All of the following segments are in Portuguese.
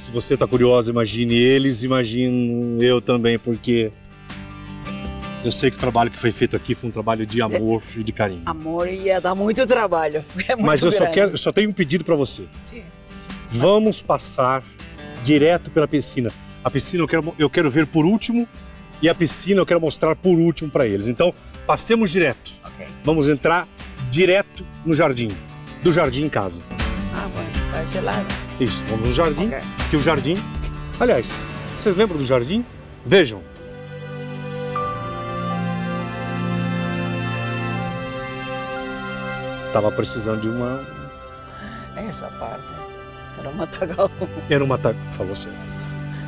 Se você tá curiosa, imagine eles, imagino eu também, porque eu sei que o trabalho que foi feito aqui foi um trabalho de amor e de carinho. Amor ia dar muito trabalho. É muito Mas eu só quero, eu só tenho um pedido para você. Sim. Vamos passar direto pela piscina. A piscina eu quero, eu quero ver por último e a piscina eu quero mostrar por último para eles. Então, passemos direto. Ok. Vamos entrar direto no jardim. Do jardim em casa. Ah, bom. Ser lá. Isso, vamos no jardim. Ok. Que o jardim. Aliás, vocês lembram do jardim? Vejam. Tava precisando de uma. Essa parte. Era um matagal. Era uma. ta- Falou certo.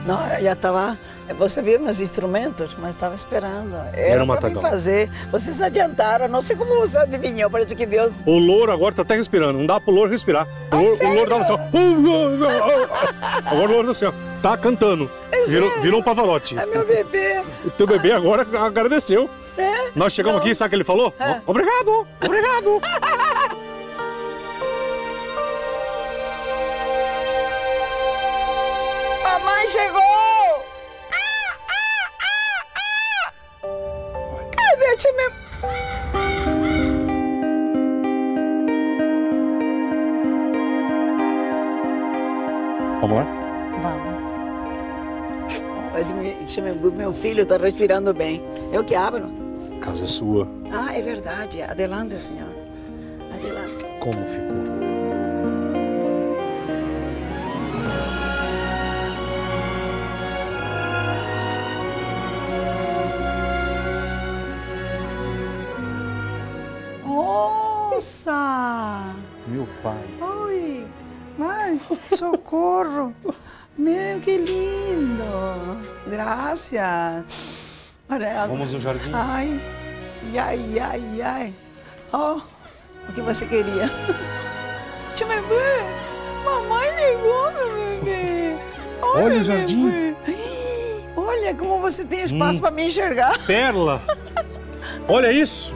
Não, eu já estava. Você viu meus instrumentos, mas estava esperando. Era, Era um matagal. fazer. Vocês adiantaram. Não sei como você adivinhou. Parece que Deus. O louro agora tá até respirando. Não dá pro louro respirar. O Ah, louro, o sério? louro tava assim, ó. Agora o louro tá assim, ó. Tá cantando. Virou, sério? virou um pavarote. É meu bebê. O teu bebê agora agradeceu. É? Nós chegamos aqui, sabe o que ele falou? É. Obrigado, obrigado. Chegou! Cadê a tia meu? Vamos lá? Vamos. Mas me- chama- meu filho está respirando bem. Eu que abro. A casa é sua. Ah, é verdade. Adelante, senhor. Adelante. Como ficou? Meu pai. Ai, ai, socorro! Meu, que lindo! Graças! Olha, Vamos no jardim? Ai, ai, ai, ai. Oh, o que você queria? Tio bebê, mamãe ligou, meu bebê. Olha meu o jardim. bebê. Olha como você tem espaço Hum. para me enxergar. Perla! Olha isso!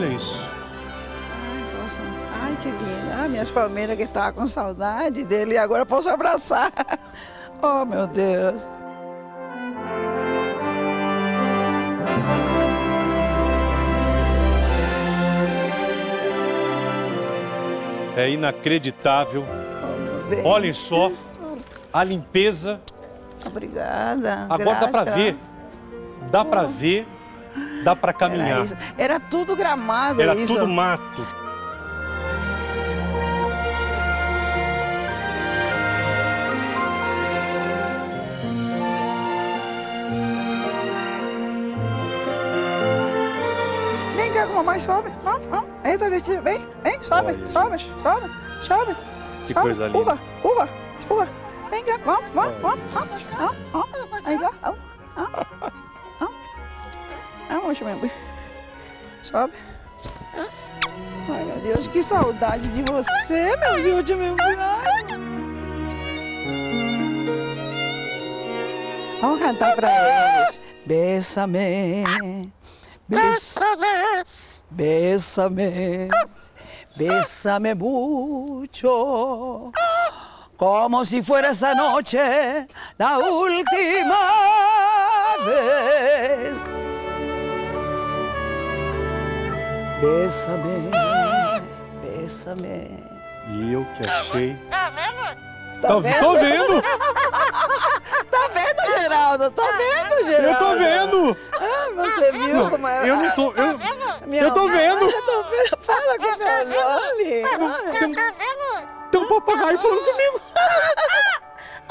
Olha isso. Ai, nossa. Ai, que linda. Ah, minhas palmeiras que estavam com saudade dele e agora posso abraçar. Oh, meu Deus. É inacreditável. Oh. Olhem só a limpeza. Obrigada. Agora dá pra graças. ver. Dá pra ver. Dá pra Era, caminhar. isso. Era tudo gramado Era isso. tudo mato. Vem cá com a mamãe, sobe. Vamos, vamos. Entra vestido. Vem, vem, sobe, Olha, sobe, gente. sobe, sobe. Que sobe. coisa linda. Urra, urra, urra. Vem cá, vamos, vamos, vamos. Aí cá, vamos. Vamos, meu bem. Sobe. Ai, meu Deus, que saudade de você, meu Deus, de meu bem. Vamos cantar pra eles. Bésame, bésame, bésame, bésame mucho, como si fuera esta noche la última Bésame, bésame. E eu que achei. Tá Tô, vendo? tô vendo! Tá vendo, Geraldo? Tá vendo, Geraldo? Eu tô vendo! Ah, você viu como é? Eu não tô. Eu, Minha eu tô vendo! Eu tô vendo. Fala com o Carlone. Tem um papagaio falando comigo!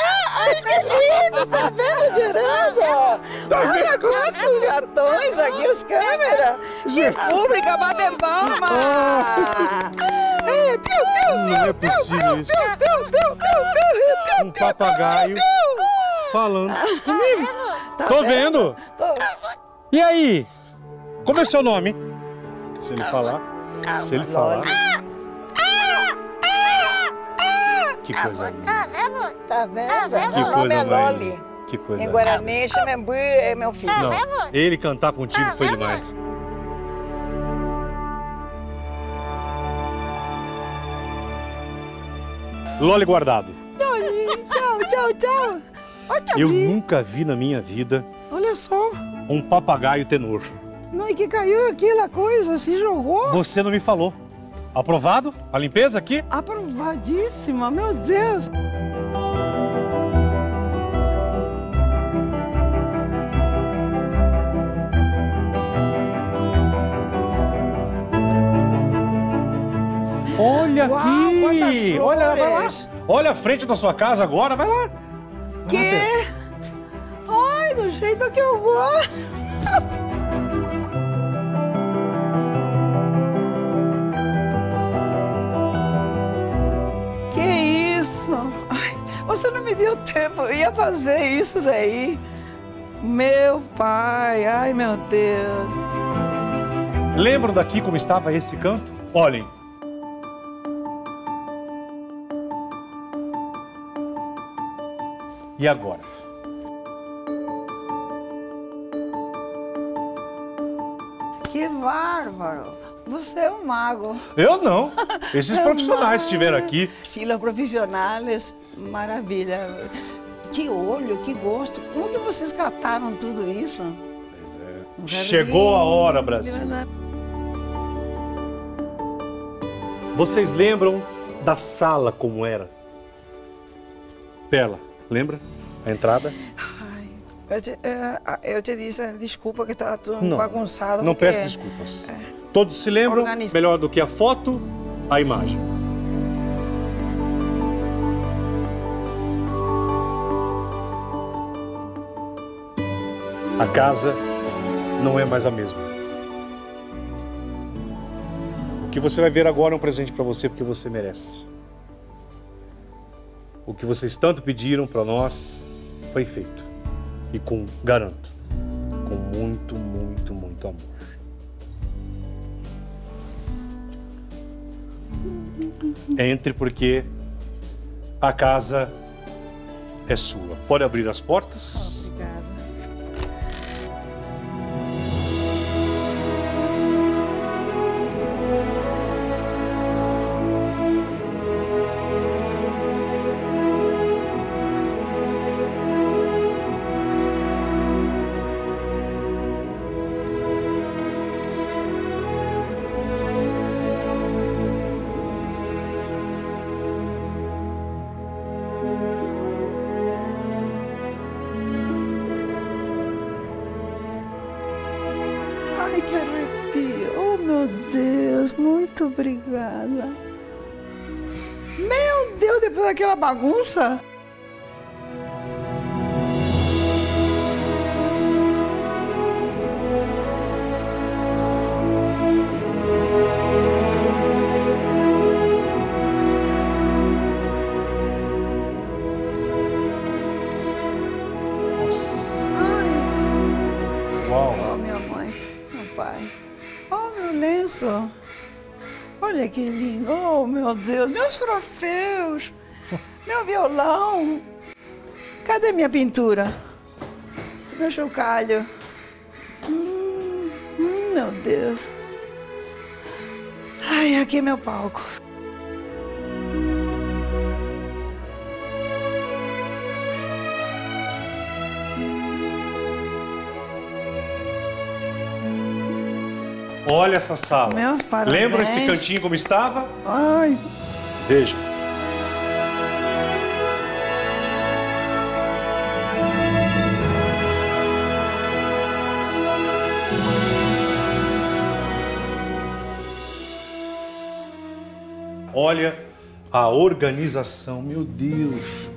Ai, que lindo! Tá vendo, Geraldo? Olha quantos gatões aqui, os câmeras. Que pública, batem palma. É, piu, piu, Não é possível piu, isso. Um papagaio falando comigo. Tá Tô vendo! Tô. E aí? Como é seu nome? Se ele falar. Se ele falar. Que coisa linda. Tá vendo? Que coisa é linda. Que coisa Em. Guarani, Xamembu é meu filho. Não, ele cantar contigo foi demais. Loli guardado. Loli, tchau, tchau, tchau. Olha Eu ali. nunca vi na minha vida Olha só. um papagaio ter nojo. Não é que caiu aquela coisa, se jogou. Você não me falou. Aprovado? A limpeza aqui? Aprovadíssima, meu Deus. Olha Uau, aqui! Olha, vai lá. Olha a frente da sua casa agora, vai lá. Que? Ai, do jeito que eu gosto. Que isso? Ai, você não me deu tempo, eu ia fazer isso daí. Meu pai, ai meu Deus. Lembram daqui como estava esse canto? Olhem. E agora? Que bárbaro. Você é um mago. Eu não. Esses profissionais que estiveram aqui. Sim, os profissionais, maravilha. Que olho, que gosto. Como que vocês cataram tudo isso? Um Chegou a hora, Brasil. Vocês lembram da sala como era? Perla, lembra? A entrada? Ai, eu te, é, eu te disse, desculpa que estava tudo Não. bagunçado. Não peço desculpas. Todos se lembram? Organiza- Melhor do que a foto, a imagem. A casa não é mais a mesma. O que você vai ver agora é um presente para você porque você merece. O que vocês tanto pediram para nós foi feito. E com, garanto, com muito, muito, muito amor. Entre porque a casa é sua. Pode abrir as portas. Obrigada. Meu Deus, depois daquela bagunça. Meus troféus. Meu violão. Cadê minha pintura? Meu chocalho. Hum, hum, meu Deus. Ai, aqui é meu palco. Olha essa sala. Meus parabéns. Lembra esse cantinho como estava? Ai, Veja. Olha a organização, meu Deus.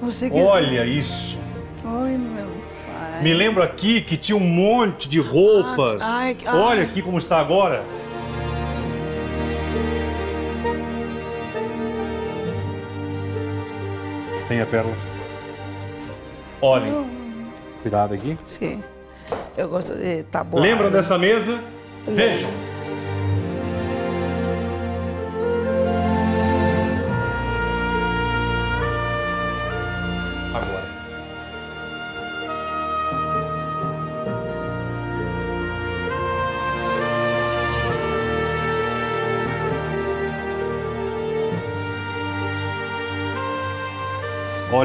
você que. Olha isso. Ai, meu pai. Me lembro aqui que tinha um monte de roupas. Ai, ai. Olha aqui como está agora. Tem a pérola. Olhem. Cuidado aqui. Sim. Eu gosto de tabuada. Lembram dessa mesa? Vejam.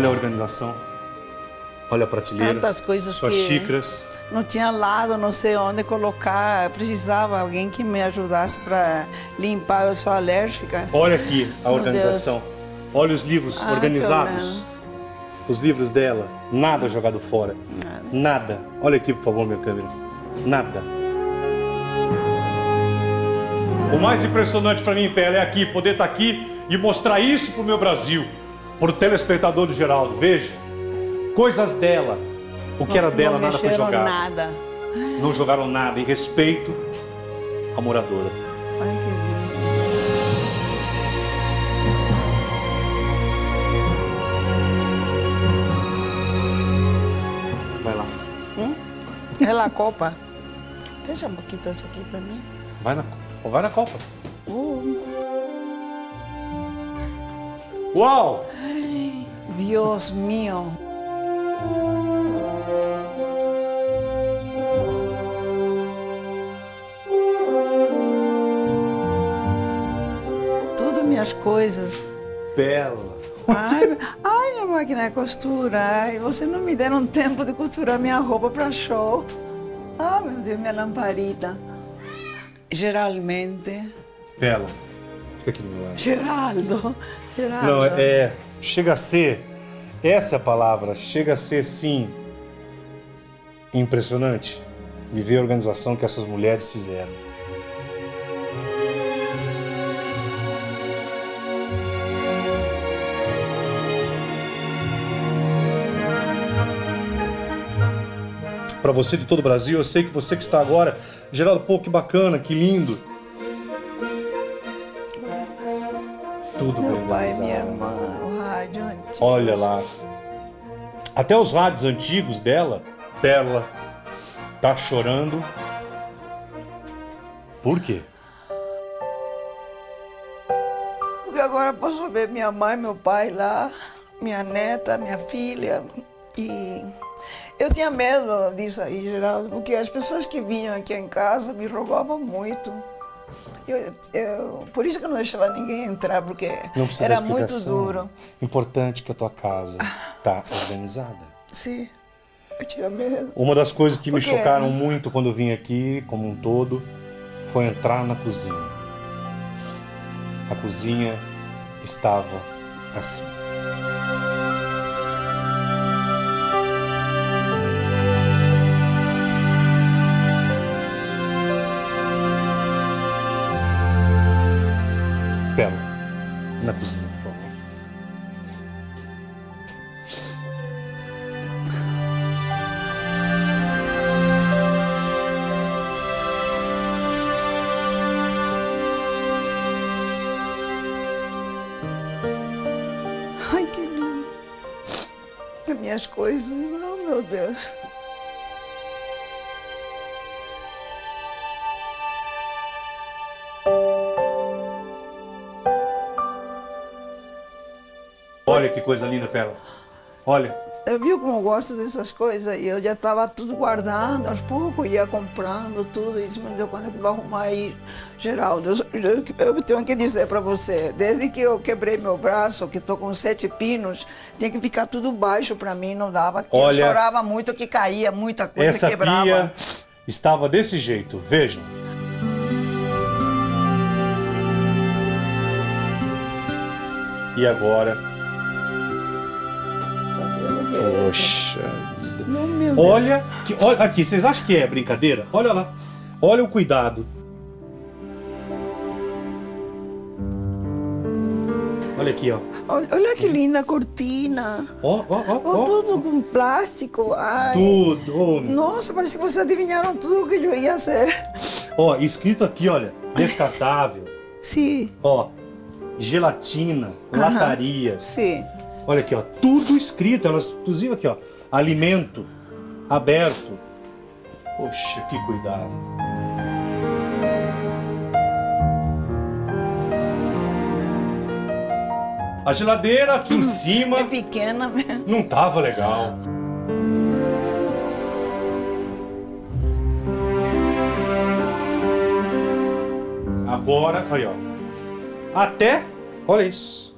Olha a organização. Olha a prateleira. Tantas coisas Suas que xícaras. não tinha lado, não sei onde colocar. Precisava alguém que me ajudasse para limpar. Eu sou alérgica. Olha aqui a Meu organização. Olha os livros Ah, organizados. Os livros dela. Nada jogado fora. Nada. Nada. Olha aqui, por favor, minha câmera. Nada. O mais impressionante para mim, Pela, é aqui, poder estar aqui e mostrar isso pro meu Brasil, pro telespectador do Geraldo. Veja, coisas dela. O que era Não- dela, não nada foi jogado. nada. Não jogaram nada em respeito à moradora. Ai, que lindo. Vai lá. É a copa. Deixa um pouquinho isso aqui para mim. Vai na, vai na Copa. Uh, Uau! Dios mío. Tudo minhas coisas. Bela. Ai, ai, minha máquina de costura. Ai, você não me deram tempo de costurar minha roupa para show. Ah, meu Deus, minha lamparita. Geralmente. Bela. Fica aqui do meu lado. Geraldo. Geraldo. Não, é, é- Chega a ser. Essa é a palavra. Chega a ser, sim. Impressionante de ver a organização que essas mulheres fizeram. Para você de todo o Brasil, eu sei que você que está agora, Geraldo, pô, que bacana, que lindo. Olha lá. Até os rádios antigos dela, Perla, tá chorando. Por quê? Porque agora eu posso ver minha mãe, meu pai lá, minha neta, minha filha. E eu tinha medo disso aí, Geraldo, porque as pessoas que vinham aqui em casa me roubavam muito. Eu, eu- por isso que eu não deixava ninguém entrar, porque era muito duro. Importante que a tua casa tá organizada. Sim, eu tinha medo. Uma das coisas que me Por quê? chocaram muito quando eu vim aqui, como um todo, foi entrar na cozinha. A cozinha estava assim. Minhas coisas, oh meu Deus. Olha que coisa linda, Pela. Olha. Eu viu como eu gosto dessas coisas e eu já estava tudo guardando, aos poucos ia comprando tudo, isso me deu conta que vou arrumar aí, Geraldo. Eu, eu- tenho que dizer para você, desde que eu quebrei meu braço, que estou com sete pinos, tinha que ficar tudo baixo para mim, não dava. Olha, eu chorava muito que caía, muita coisa Essa quebrava. pia estava desse jeito, vejam. E agora? Poxa vida. Não, meu Deus. Olha, que, olha aqui, vocês acham que é brincadeira? Olha lá. Olha o cuidado. Olha aqui, ó. Olha, que linda a cortina. Ó, ó, ó, Oh, tudo com plástico. Ai. Tudo. Nossa, parece que vocês adivinharam tudo o que eu ia ser. Ó, escrito aqui, olha, descartável. Sim, Ó, gelatina, Aham. latarias. sim. Olha aqui, ó, tudo escrito, elas, inclusive aqui, ó, alimento aberto. Poxa, que cuidado. A geladeira aqui em cima É pequena mesmo. não tava legal. Agora, aí ó. Até, olha isso.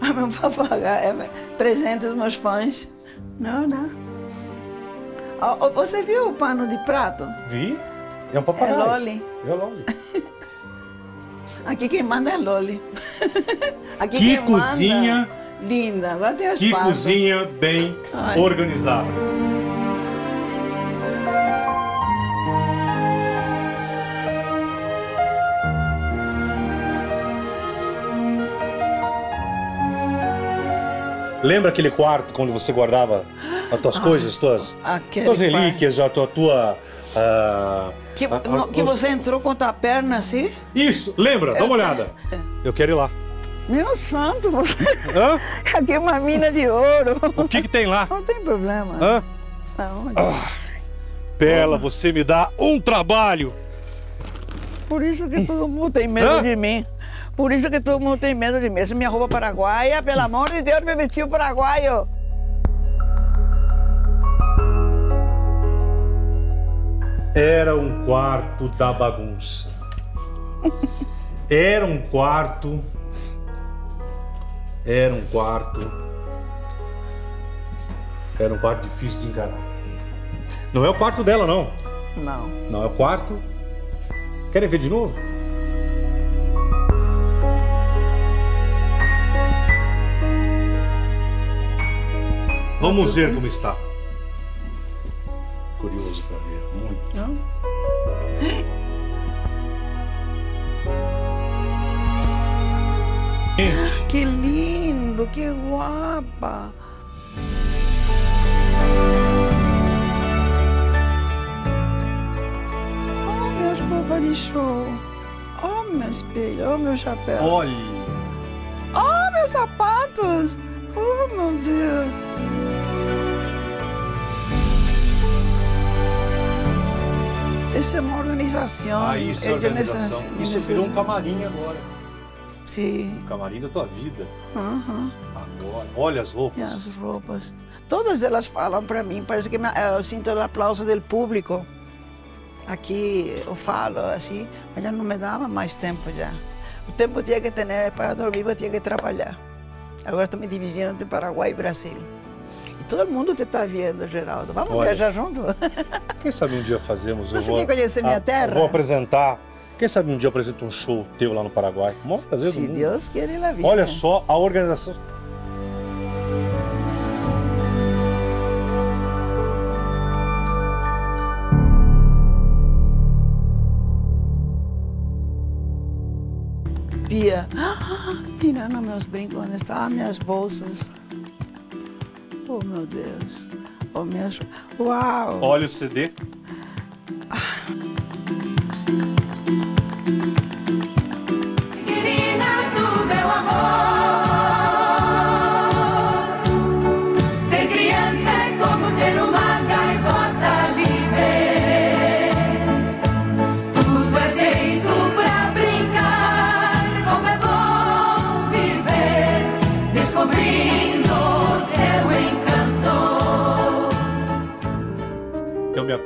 Ah, meu papagaio é presente dos meus fãs. Não, não. Ó, Você viu o pano de prato? Vi? É um É papagaio. Loli. É Loli. Aqui quem manda é Loli. Aqui Que quem cozinha. Manda, linda, agora tem as Que cozinha bem Ai. organizada. Lembra aquele quarto quando você guardava as tuas coisas, tuas, tuas quarto. relíquias, a tua. tua ah, Que, a- a- que os- você entrou com a tua perna assim? Isso, lembra? Dá uma olhada. Eu quero ir lá. Meu santo, você... Hã? aqui é uma mina de ouro. O que, que tem lá? Não tem problema. Hã? Aonde? Pela, você me dá um trabalho. Por isso que todo mundo tem medo Hã? de mim. Por isso que todo mundo tem medo de mim. Essa é minha roupa paraguaia, pelo amor de Deus, meu vestido paraguaio. Era um quarto da bagunça. Era um quarto. Era um quarto. Era um quarto difícil de encarar. Não é o quarto dela, não. Não. Não é o quarto. Querem ver de novo? Vamos ver como está. Curioso para ver, muito. Não? Que lindo, que guapa. Oh, meus roupas de show. Oh, meu espelho, oh, meu chapéu. olhe. Oh, meus sapatos. Oh, meu Deus. Isso é uma organização. Ah, isso é Eu organização. Isso necess- virou um camarim agora. Sim. Um camarim da tua vida. Aham. Agora. Olha as E roupas. as roupas. Todas elas falam para mim, parece que me- eu sinto o aplauso do público. Aqui eu falo assim, mas já não me dava mais tempo já. O tempo tinha que ter para dormir, eu tinha que trabalhar. Agora estou me dividindo entre Paraguai e Brasil. E todo mundo te está vendo, Geraldo. Vamos Olha. viajar junto? Quem sabe um dia fazemos. Você vou- quer conhecer minha Ah, terra? Vou apresentar. Quem sabe um dia eu apresento um show teu lá no Paraguai. O maior prazer do Se mundo. Deus quer, ela vir. Olha só a organização. Pia. Mirando meus brincos, onde estão minhas bolsas. Oh, meu Deus. Oh, meus... Uau! Olha o CD.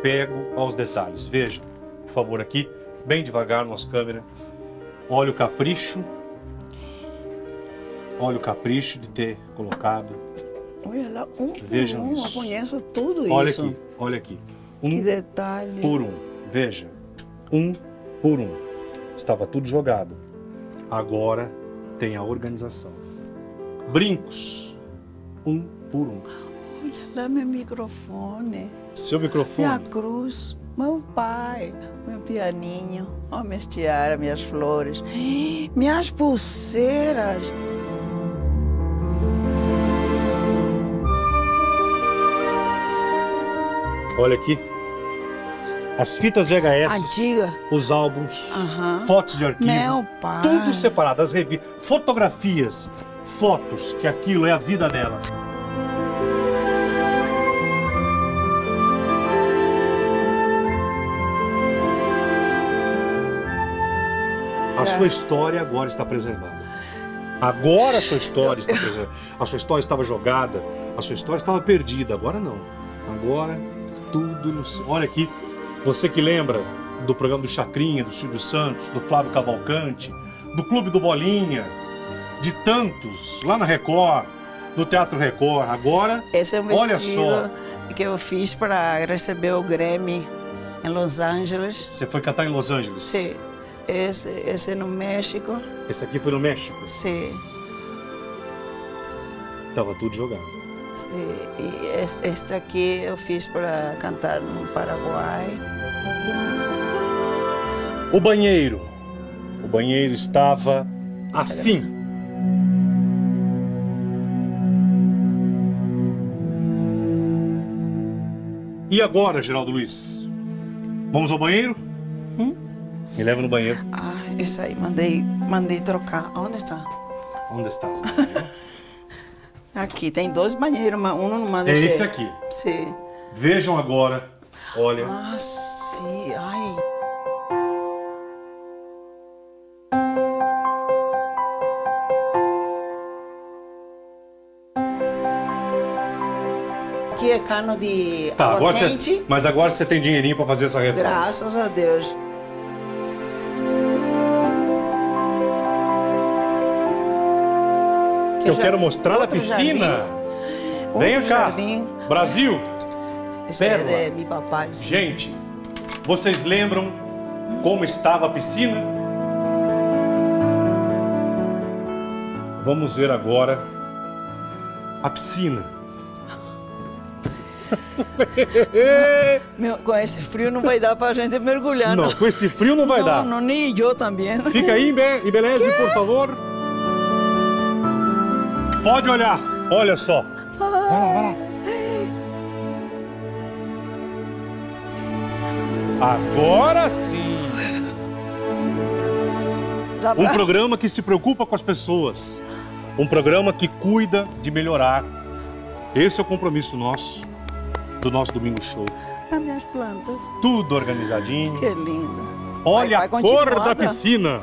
Apego aos detalhes. Veja, por favor, aqui, bem devagar, nossa câmera. Olha o capricho. Olha o capricho de ter colocado. Olha lá, um por Vejam um, isso. eu conheço tudo Olha isso. aqui, olha aqui. Que Um detalhe. por um. Veja, um por um. Estava tudo jogado. Agora tem a organização. Brincos, um por um. Olha lá meu microfone. Seu Minha microfone. cruz. Meu pai. Meu pianinho. Oh, minhas tiaras, minhas flores. Minhas pulseiras. Olha aqui. As fitas VHS, Antiga. os álbuns, Aham. fotos de arquivo. Meu pai. Tudo separado, as revistas, fotografias, fotos, que aquilo é a vida dela. A sua história agora está preservada. Agora a sua história está preservada. A sua história estava jogada, a sua história estava perdida. Agora não. Agora tudo no. Olha aqui, você que lembra do programa do Chacrinha, do Silvio Santos, do Flávio Cavalcante, do Clube do Bolinha, de tantos, lá na Record, no Teatro Record. Agora, Esse é um olha só, que eu fiz para receber o Grammy em Los Angeles. você foi cantar em Los Angeles. Sim. Esse, esse no México. Esse aqui foi no México. Sim. Tava tudo jogado. sim. E es- este aqui eu fiz para cantar no Paraguai. O banheiro. O banheiro estava assim. E agora, Geraldo Luiz? Vamos ao banheiro? Me leva no banheiro. Ah, isso aí, mandei, mandei trocar. Onde está? Onde estás? Aqui, tem dois banheiros, mas um não manda É ser. esse aqui. Sim. Vejam agora. Olha. Ah, sim. Ai. Aqui é cano de Tá, água agora quente. você, mas agora você tem dinheirinho pra fazer essa reforma. Graças a Deus. Que Eu quero mostrar a outro piscina. jardim, Venha cá. jardim. Brasil, Esse é Pérola. papai. gente, vocês lembram como estava a piscina? Vamos ver agora a piscina. Meu, com esse frio não vai dar pra gente mergulhar. Não, com esse frio não vai não, dar. Não, nem eu também. Fica aí, Be- Ibeleze, por favor. Pode olhar. Olha só. Vai lá, vai lá. Agora sim. Um programa que se preocupa com as pessoas. Um programa que cuida de melhorar. Esse é o compromisso nosso, do nosso Domingo Show. As minhas plantas. Tudo organizadinho. Que linda. Olha Vai- a vai cor continuar, da piscina.